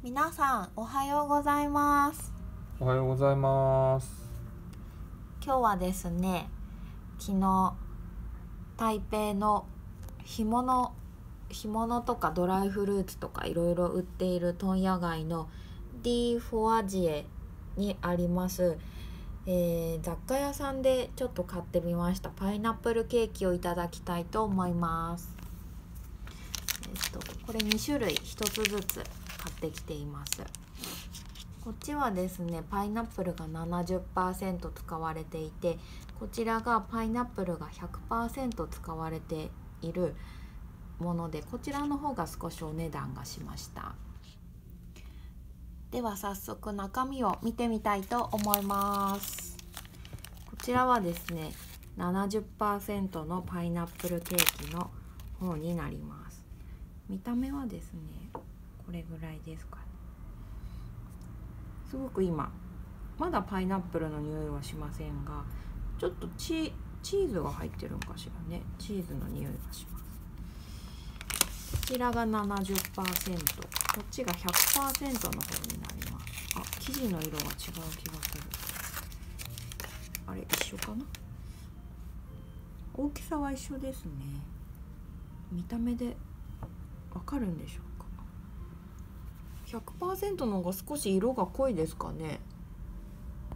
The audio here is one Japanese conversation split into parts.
皆さんおはようございます。おはようございます。今日はですね昨日台北の干物干物とかドライフルーツとかいろいろ売っている問屋街の D フォアジエにあります、えー雑貨屋さんでちょっと買ってみました。パイナップルケーキをいただきたいと思います。えっとこれ2種類1つずつ買ってきています。こっちはですねパイナップルが70%使われていてこちらがパイナップルが100%使われているものでこちらの方が少しお値段がしました。では早速中身を見てみたいと思います。こちらはですね70%のパイナップルケーキの方になります。見た目はですねこれぐらいですかね？すごく今まだパイナップルの匂いはしませんがちょっとチーズが入ってるんかしらね？チーズの匂いがします。こちらが70%こっちが100%の方になります。あ生地の色が違う気がする。あれ一緒かな？大きさは一緒ですね。見た目でわかるんでしょう？100%の方が少し色が濃いですかね。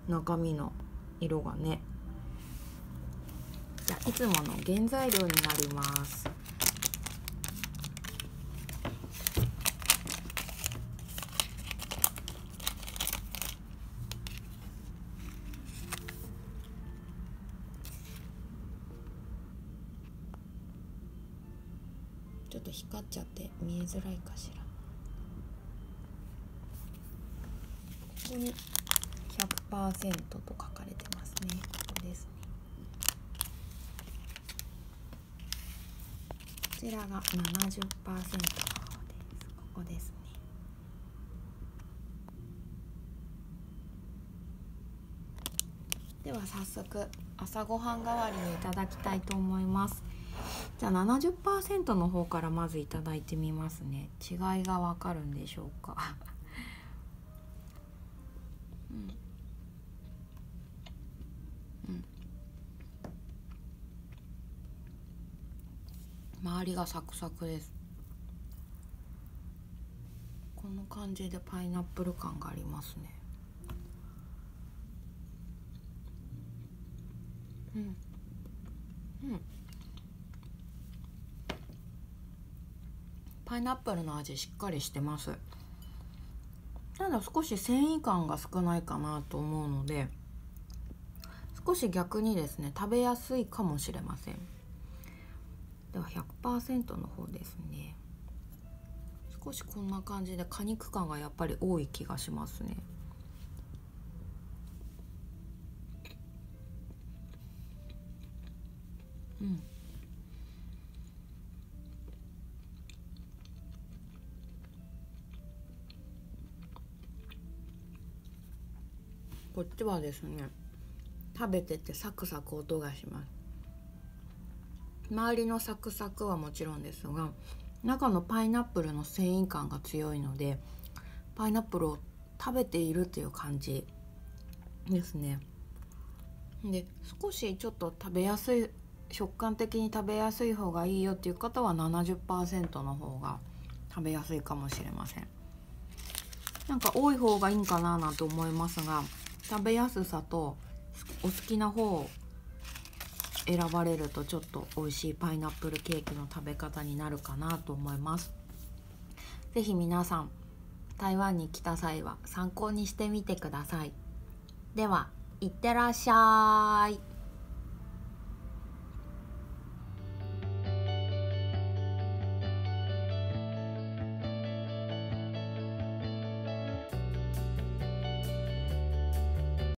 中身の色がね。じゃいつもの原材料になります。ちょっと光っちゃって見えづらいかしら。ここに100%と書かれてますね。ここです。ねこちらが70%の方です。ここですね。では早速朝ごはん代わりにいただきたいと思います。じゃあ70%の方からまずいただいてみますね。違いがわかるんでしょうか？うん。うん。周りがサクサクです。この感じでパイナップル感がありますね。うん。うん。パイナップルの味しっかりしてます。ただ少し繊維感が少ないかなと思うので少し逆にですね食べやすいかもしれません。では100%の方ですね。少しこんな感じで果肉感がやっぱり多い気がしますね。うん。こっちはですね食べててサクサク音がします。周りのサクサクはもちろんですが中のパイナップルの繊維感が強いのでパイナップルを食べているっていう感じですね。で少しちょっと食べやすい食感的に食べやすい方がいいよっていう方は70%の方が食べやすいかもしれません。なんか多い方がいいんかななんて思いますが食べやすさとお好きな方を選ばれるとちょっと美味しいパイナップルケーキの食べ方になるかなと思います。是非皆さん台湾に来た際は参考にしてみてください。ではいってらっしゃい。